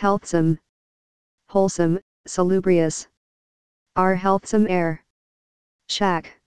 Healthsome. Wholesome, salubrious. Our healthsome air. Shack.